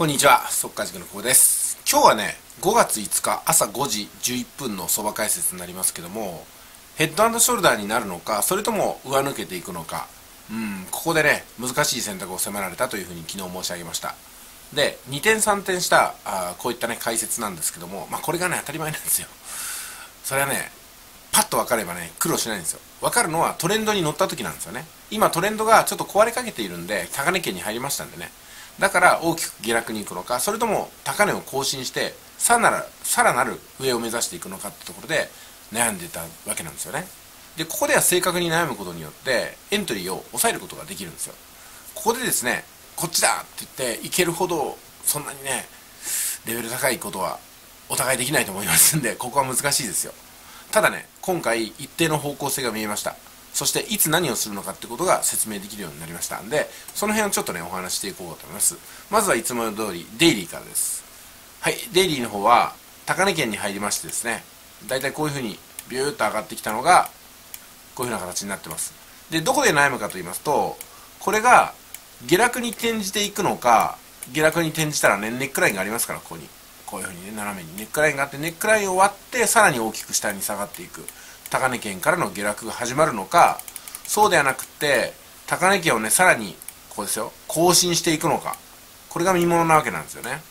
こんにちは、速稼塾の久保です。今日はね、5月5日朝5時11分の相場解説になりますけども、ヘッドショルダーになるのか、それとも上抜けていくのか、うん、ここでね、難しい選択を迫られたというふうに昨日申し上げました。で、2転3転したあこういったね、解説なんですけども、まあこれがね、当たり前なんですよ。それはね、パッと分かればね、苦労しないんですよ。分かるのはトレンドに乗った時なんですよね。今トレンドがちょっと壊れかけているんで、高値圏に入りましたんでね。だから大きく下落に行くのか、それとも高値を更新して、さらなる、さらなる上を目指していくのかってところで悩んでたわけなんですよね。で、ここでは正確に悩むことによって、エントリーを抑えることができるんですよ。ここでですね、こっちだって言って、いけるほど、そんなにね、レベル高いことはお互いできないと思いますんで、ここは難しいですよ。ただね、今回一定の方向性が見えました。そしていつ何をするのかってことが説明できるようになりましたんで、その辺をちょっとね、お話していこうと思います。まずはいつもの通り、デイリーからです。はい、デイリーの方は、高値圏に入りましてですね、だいたいこういう風にビューッと上がってきたのが、こういう風な形になってます。で、どこで悩むかと言いますと、これが下落に転じていくのか、下落に転じたらね、ネックラインがありますから、ここに。こういう風にね、斜めにネックラインがあって、ネックラインを割って、さらに大きく下に下がっていく。高値圏からの下落が始まるのか、そうではなくって、高値圏をね、さらに、こうですよ、更新していくのか。これが見ものなわけなんですよね。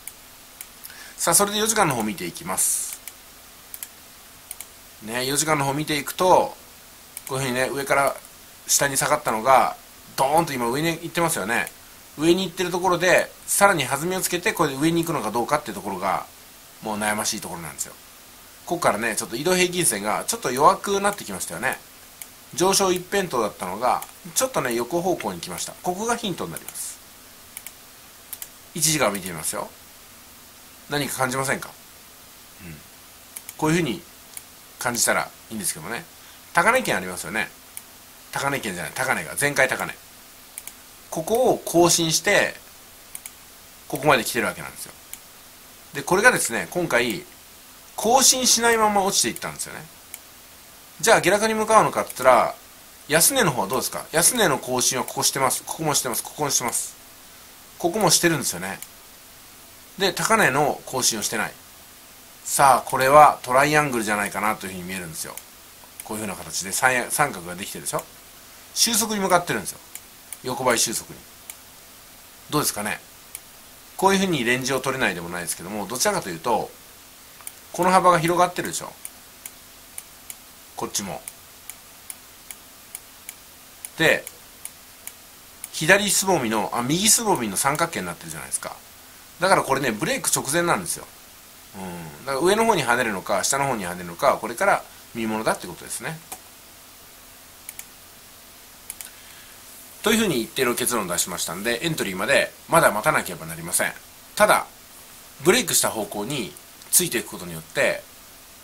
さあ、それで4時間の方見ていきます。ね、4時間の方見ていくと、こういうふうにね、上から下に下がったのが、ドーンと今上に行ってますよね。上に行ってるところで、さらに弾みをつけて、これで上に行くのかどうかっていうところが、もう悩ましいところなんですよ。ここからね、ちょっと移動平均線がちょっと弱くなってきましたよね。上昇一辺倒だったのが、ちょっとね、横方向に来ました。ここがヒントになります。1時間見てみますよ。何か感じませんか？うん。こういうふうに感じたらいいんですけどもね。高値圏ありますよね。高値圏じゃない、高値が。前回高値。ここを更新して、ここまで来てるわけなんですよ。で、これがですね、今回、更新しないまま落ちていったんですよね。じゃあ下落に向かうのかって言ったら、安値の方はどうですか？安値の更新はここしてます。ここもしてます。ここもしてます。ここもしてるんですよね。で、高値の更新をしてない。さあ、これはトライアングルじゃないかなというふうに見えるんですよ。こういうふうな形で三三角ができてるでしょ？収束に向かってるんですよ。横ばい収束に。どうですかね？こういうふうにレンジを取れないでもないですけども、どちらかというと、この幅が広がってるでしょこっちも。で、左すぼみの、あ、右すぼみの三角形になってるじゃないですか。だからこれね、ブレイク直前なんですよ。うん。だから上の方に跳ねるのか、下の方に跳ねるのか、これから見ものだってことですね。というふうに一定の結論を出しましたんで、エントリーまでまだ待たなければなりません。ただ、ブレイクした方向についていくことによって、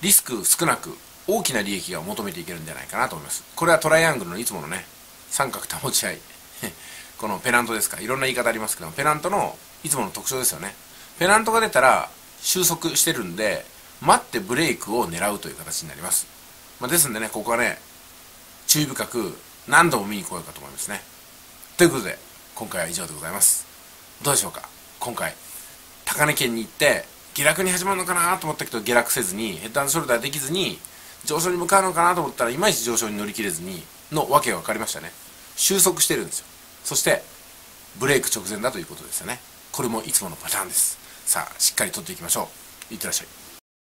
リスク少なく大きな利益が求めていけるんじゃないかなと思います。これはトライアングルのいつものね、三角保ち合い。このペナントですか。いろんな言い方ありますけど、ペナントのいつもの特徴ですよね。ペナントが出たら収束してるんで、待ってブレイクを狙うという形になります。まあ、ですんでね、ここはね、注意深く何度も見に来ようかと思いますね。ということで、今回は以上でございます。どうでしょうか今回、高値圏に行って、下落に始まるのかなと思ったけど、下落せずに、ヘッドショルダーできずに、上昇に向かうのかなと思ったら、いまいち上昇に乗り切れずに、のわけが分かりましたね。収束してるんですよ。そして、ブレイク直前だということですよね。これもいつものパターンです。さあ、しっかり取っていきましょう。いってらっしゃい。